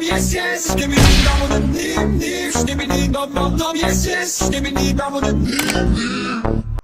yes yes, Give me the dominant, nim, nim Give me the dum, dum, dum, yes, yes Give me the dominant, nim, nim